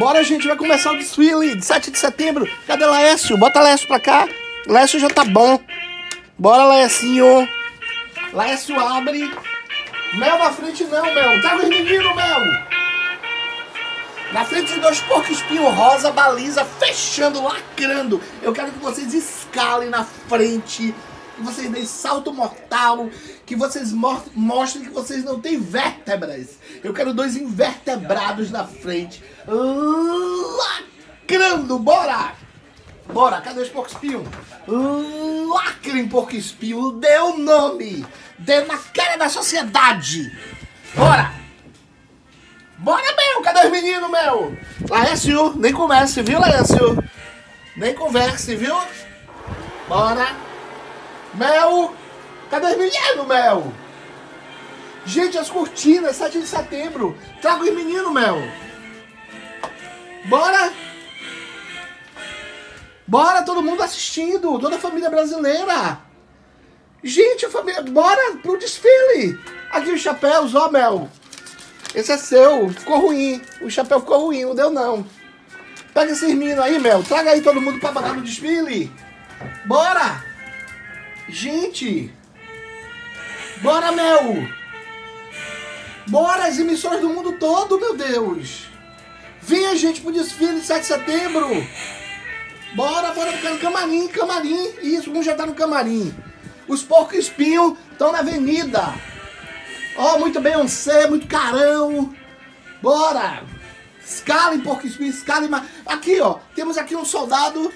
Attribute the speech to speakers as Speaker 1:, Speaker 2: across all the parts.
Speaker 1: Bora, gente, vai começar o desfile de 7 de setembro. Cadê Laércio? Bota Laércio pra cá. Laércio já tá bom. Bora, Laércio. Laércio abre. Mel na frente não, Mel. Tá os meninos, Mel. Na frente de dois porcos espinho rosa, baliza, fechando, lacrando. Eu quero que vocês escalem na frente. Que vocês deem salto mortal. Que vocês mo- mostrem que vocês não têm vértebras. Eu quero dois invertebrados na frente. Lacrando, bora! Bora, cadê os porcos espinho? Lacrem porco espinho, dê o nome. Dê na cara da sociedade. Bora! Bora, Mel! Cadê os meninos, Mel? Laércio, nem comece, viu, Laércio? Nem converse, viu? Bora! Mel! Cadê os meninos, Mel? Gente, as cortinas, 7 de setembro. Traga os meninos, Mel. Bora! Bora, todo mundo assistindo, toda a família brasileira. Gente, a família, bora pro desfile. Aqui os chapéus, ó, Mel. Esse é seu, ficou ruim. O chapéu ficou ruim, não deu não. Pega esses meninos aí, Mel. Traga aí todo mundo pra botar no desfile. Bora! Gente! Bora, Mel! Bora, as emissoras do mundo todo, meu Deus! Venha, gente, pro desfile de 7 de setembro! Bora, bora no camarim, camarim. Isso, um já tá no camarim. Os porcos espinhos estão na avenida. Ó, muito Beyoncé, muito carão. Bora! Escalem, porco espinho, escalem. ma- Aqui, ó, temos aqui um soldado.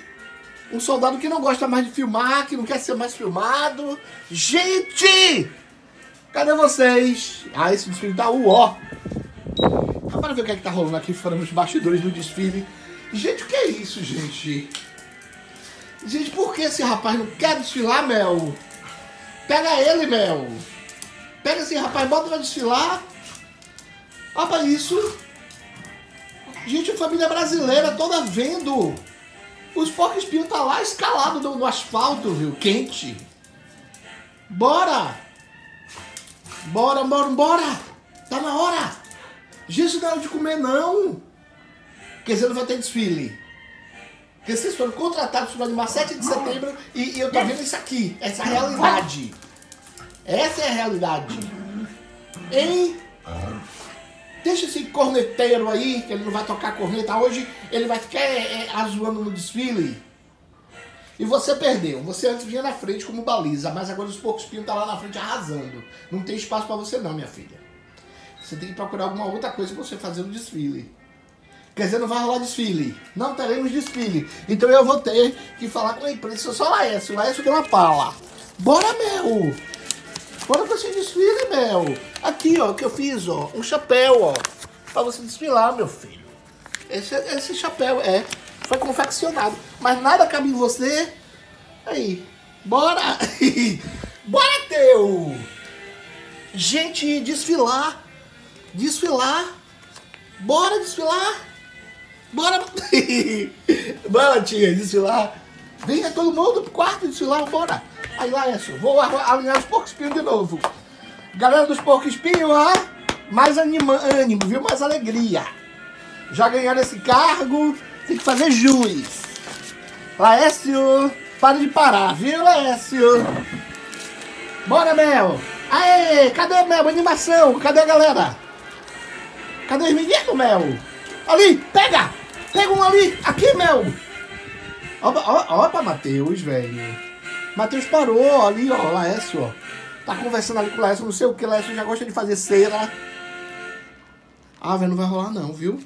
Speaker 1: Um soldado que não gosta mais de filmar, que não quer ser mais filmado. Gente! Cadê vocês? Ah, esse desfile tá uó. Ah, Para ver o que é que tá rolando aqui fora nos bastidores do desfile. Gente, o que é isso, gente? Gente, por que esse rapaz não quer desfilar, Mel? Pega ele, Mel. Pega esse rapaz, bota pra desfilar. Olha pra isso. Gente, família brasileira toda vendo. Os porcos espinhos tá lá escalado no, no asfalto, viu? Quente. Bora! Bora, bora, bora! Tá na hora! Gente, não é hora de comer, não! Quer dizer, não vai ter desfile. Porque vocês foram contratados para animar 7 de setembro e, e eu tô vendo isso aqui. Essa é realidade. Essa é a realidade. Hein? Deixa esse corneteiro aí, que ele não vai tocar corneta hoje, ele vai ficar é, é, azoando no desfile. E você perdeu. Você antes vinha na frente como baliza, mas agora os poucos pintos tá lá na frente arrasando. Não tem espaço para você não, minha filha. Você tem que procurar alguma outra coisa pra você fazer no desfile. Quer dizer, não vai rolar desfile. Não teremos desfile. Então eu vou ter que falar com a imprensa. Só Laércio. Laércio deu uma pala. Bora, Mel! Bora pra esse desfile, Mel! Aqui, ó, que eu fiz, ó. Um chapéu, ó. Pra você desfilar, meu filho. Esse, esse chapéu, é. Foi confeccionado. Mas nada cabe em você. Aí. Bora! Bora, teu! Gente, desfilar. Desfilar. Bora desfilar. Bora. Bora, tia, desfilar. Venha todo mundo pro quarto desfilar, bora. Aí, Laércio, vou arru- alinhar os porcos espinhos de novo. Galera dos porcos espinhos, ó. Mais anima, ânimo, viu? Mais alegria. Já ganharam esse cargo, tem que fazer jus. Laércio, para de parar, viu, Laércio? Bora, Mel. Aê, cadê Mel? Animação, cadê a galera? Cadê os meninos, Mel? Ali, pega! Pega um ali! Aqui, Mel! Opa, ó, opa, Matheus, velho. Matheus parou, ali, ó, Laércio, ó. Tá conversando ali com o Laércio, não sei o que, Laércio já gosta de fazer cera. Ah, velho, não vai rolar não, viu?